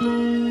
Música